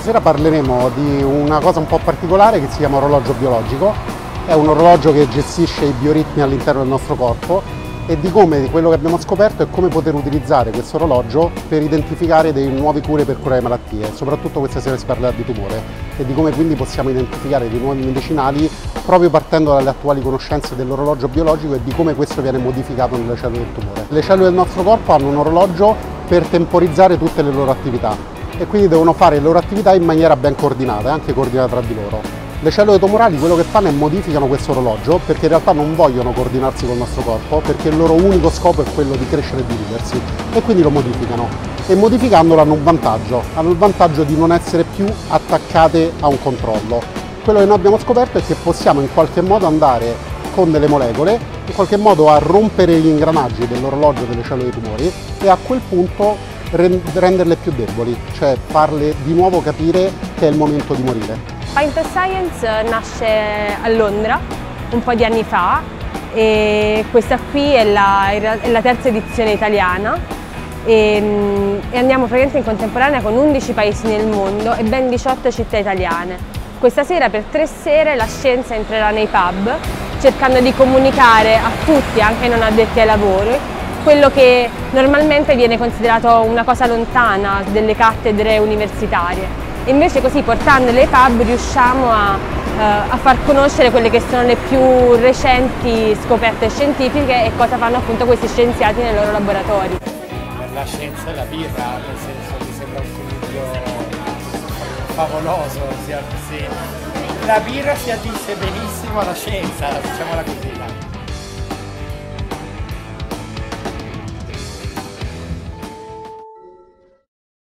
sera parleremo di una cosa un po' particolare che si chiama orologio biologico. È un orologio che gestisce i bioritmi all'interno del nostro corpo e di come quello che abbiamo scoperto è come poter utilizzare questo orologio per identificare dei nuove cure per curare malattie, soprattutto questa sera si parlerà di tumore e di come quindi possiamo identificare dei nuovi medicinali proprio partendo dalle attuali conoscenze dell'orologio biologico e di come questo viene modificato nelle cellule del tumore. Le cellule del nostro corpo hanno un orologio per temporizzare tutte le loro attività e quindi devono fare le loro attività in maniera ben coordinata e anche coordinata tra di loro. Le cellule tumorali quello che fanno è modificano questo orologio perché in realtà non vogliono coordinarsi col nostro corpo perché il loro unico scopo è quello di crescere e di viversi e quindi lo modificano e modificandolo hanno un vantaggio, hanno il vantaggio di non essere più attaccate a un controllo. Quello che noi abbiamo scoperto è che possiamo in qualche modo andare con delle molecole in qualche modo a rompere gli ingranaggi dell'orologio delle cellule tumori e a quel punto renderle più deboli, cioè farle di nuovo capire che è il momento di morire. Pint Science nasce a Londra un po' di anni fa e questa qui è la, è la terza edizione italiana e, mm, e, andiamo praticamente in contemporanea con 11 paesi nel mondo e ben 18 città italiane. Questa sera per tre sere la scienza entrerà nei pub cercando di comunicare a tutti, anche non addetti ai lavori, quello che normalmente viene considerato una cosa lontana delle cattedre universitarie. Invece così portandole ai pub riusciamo a, uh, a, far conoscere quelle che sono le più recenti scoperte scientifiche e cosa fanno appunto questi scienziati nei loro laboratori. La scienza e la birra, nel senso mi sembra un coniglio favoloso, si, la birra si addice benissimo alla scienza, diciamola così.